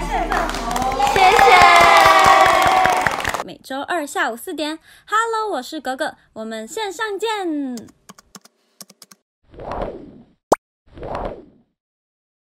谢谢，谢谢。每周二下午四点，Hello，我是格格，我们线上见。